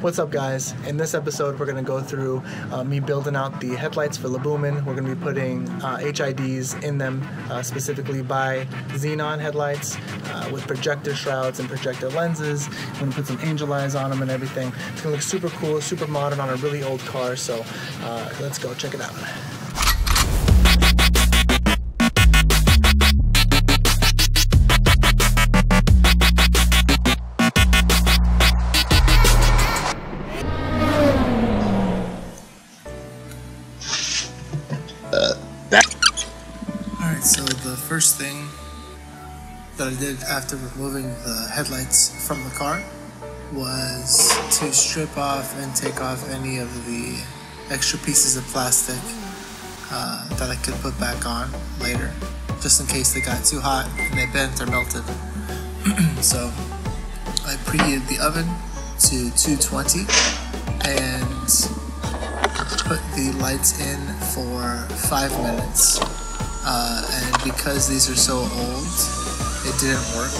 What's up guys? In this episode we're going to go through uh, me building out the headlights for LeBoomin. We're going to be putting uh, HIDs in them uh, specifically by Xenon headlights uh, with projector shrouds and projector lenses. We're going to put some angel eyes on them and everything. It's going to look super cool, super modern on a really old car so uh, let's go check it out. That I did after removing the headlights from the car was to strip off and take off any of the extra pieces of plastic uh, that I could put back on later, just in case they got too hot and they bent or melted. so I preheated the oven to 220 and put the lights in for five minutes. Uh, and because these are so old, it didn't work.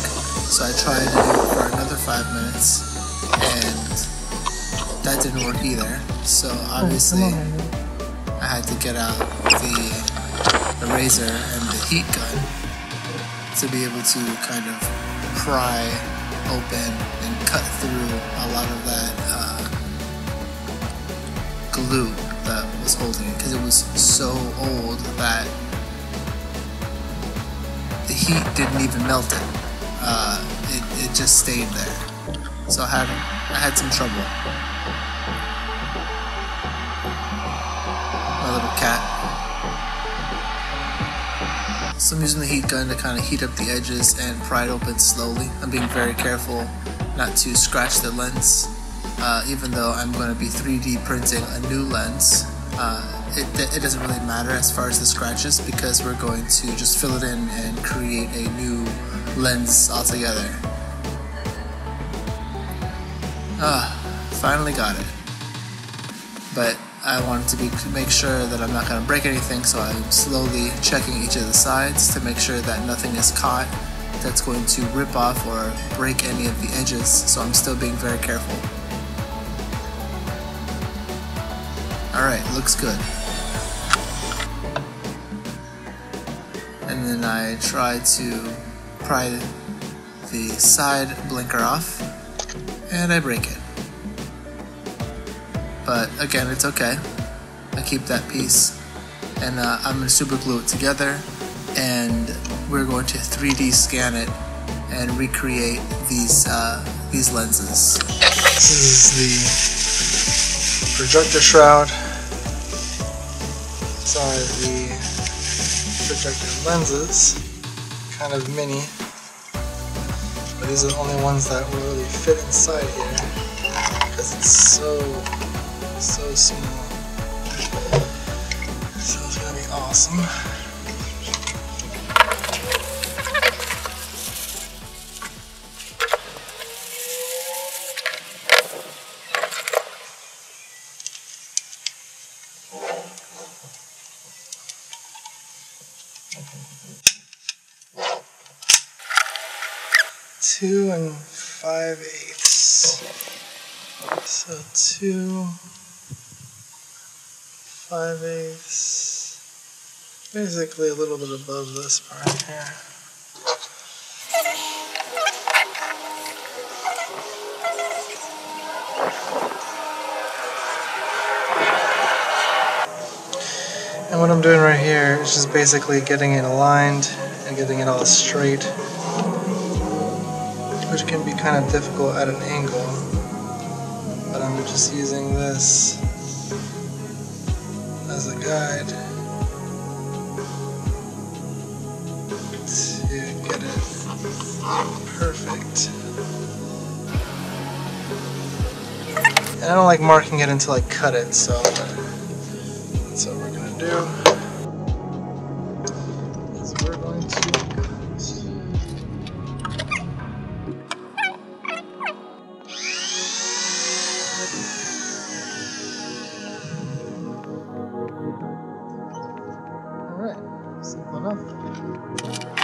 So I tried to do it for another five minutes, and that didn't work either. So obviously, I had to get out the, the razor and the heat gun to be able to kind of pry open and cut through a lot of that uh, glue that was holding it because it was so old that heat didn't even melt it. Uh, it, it just stayed there. So I had I had some trouble. My little cat. So I'm using the heat gun to kind of heat up the edges and pry it open slowly. I'm being very careful not to scratch the lens, uh, even though I'm going to be 3D printing a new lens. Uh, it, it doesn't really matter as far as the scratches because we're going to just fill it in and create a new lens altogether. Ah, finally got it. But I wanted to be make sure that I'm not going to break anything, so I'm slowly checking each of the sides to make sure that nothing is caught that's going to rip off or break any of the edges, so I'm still being very careful. Alright, looks good. And I try to pry the side blinker off, and I break it. But again, it's okay. I keep that piece. And uh, I'm going to super glue it together, and we're going to 3D scan it and recreate these uh, these lenses. This is the projector shroud. Are the projector lenses, kind of mini, but these are the only ones that will really fit inside here because it's so, so small. So it's gonna be awesome. Two and five eighths. So two, five eighths, basically a little bit above this part here. And what I'm doing right here is just basically getting it aligned and getting it all straight which can be kind of difficult at an angle. But I'm just using this as a guide to get it perfect. And I don't like marking it until I cut it, so that's what we're gonna do. 思。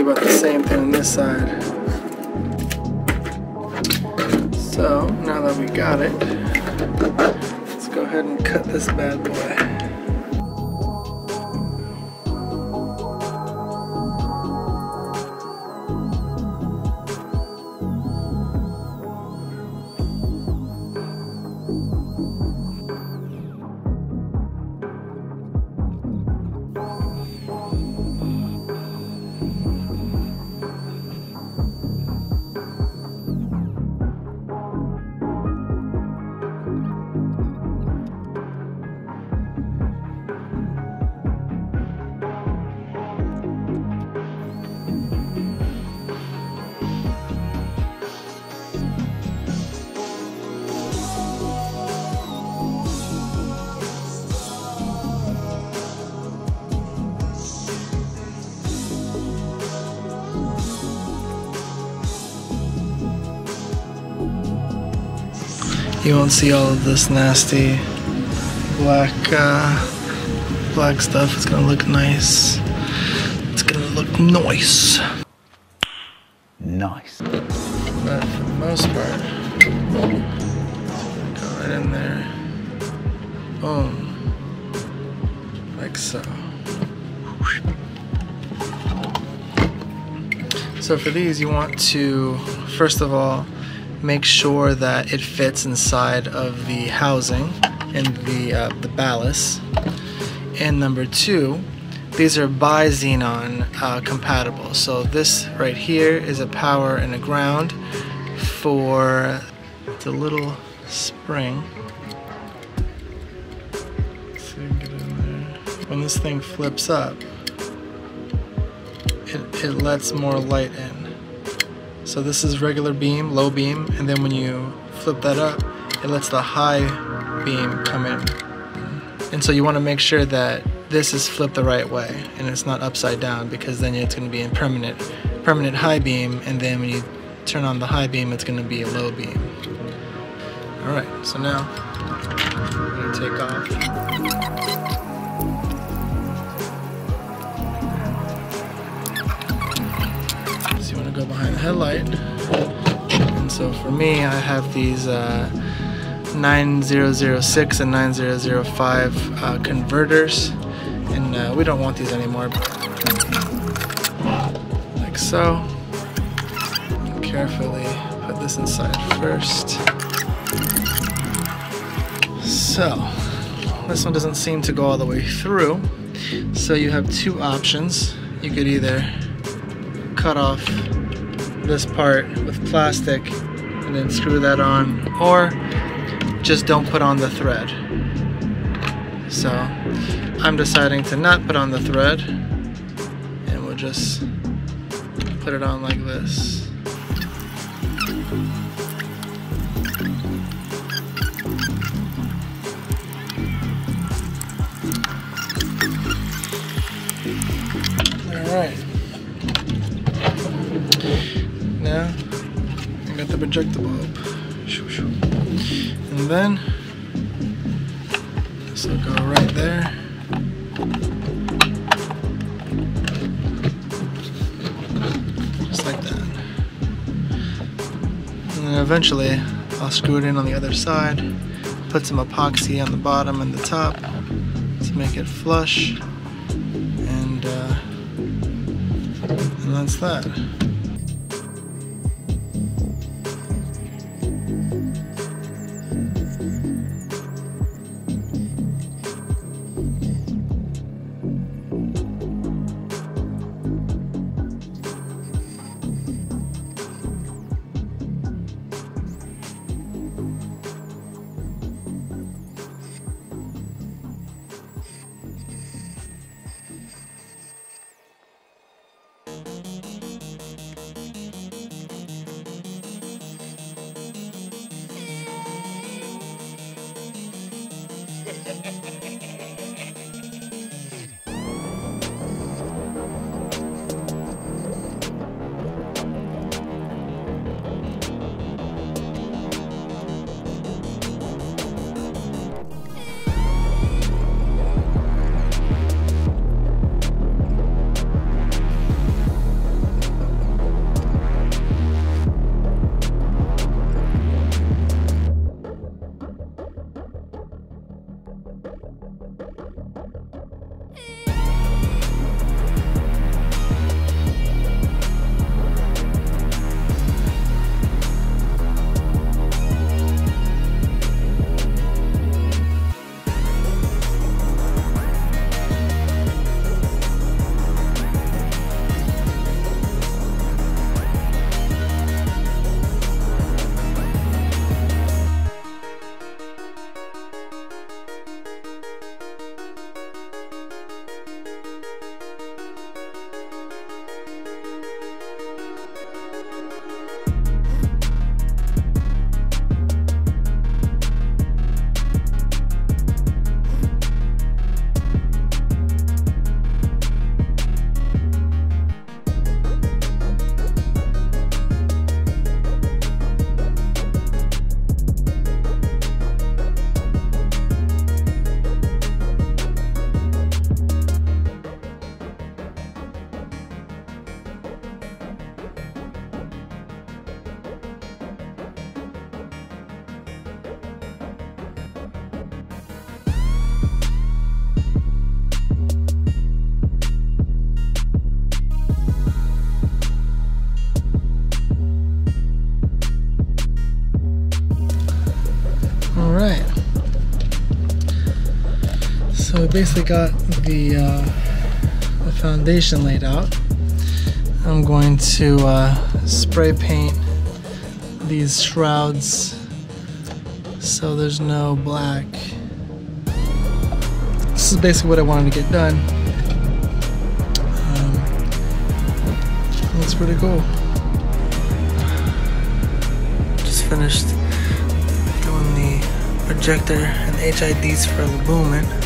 About the same thing on this side. So now that we got it, let's go ahead and cut this bad boy. You won't see all of this nasty black uh, black stuff. It's gonna look nice. It's gonna look nice. Nice. But for the most part, go right in there. Boom. Like so. So for these, you want to, first of all, make sure that it fits inside of the housing and the, uh, the ballast. And number two, these are bi-xenon uh, compatible. So this right here is a power and a ground for the little spring. When this thing flips up, it, it lets more light in. So this is regular beam, low beam, and then when you flip that up, it lets the high beam come in. And so you want to make sure that this is flipped the right way and it's not upside down because then it's going to be in permanent, permanent high beam and then when you turn on the high beam it's going to be a low beam. Alright, so now I'm going to take off. Go behind the headlight. And so for me, I have these uh, 9006 and 9005 uh, converters, and uh, we don't want these anymore. Like so. Carefully put this inside first. So, this one doesn't seem to go all the way through. So you have two options. You could either cut off this part with plastic and then screw that on or just don't put on the thread. So I'm deciding to not put on the thread and we'll just put it on like this. Alright. now I the bulb. And then this will go right there. Just like that. And then eventually I'll screw it in on the other side, put some epoxy on the bottom and the top to make it flush. And, uh, and that's that. Basically got the, uh, the foundation laid out. I'm going to uh, spray paint these shrouds so there's no black. This is basically what I wanted to get done. Um, looks pretty cool. Just finished doing the projector and HIDs for LeBoomin.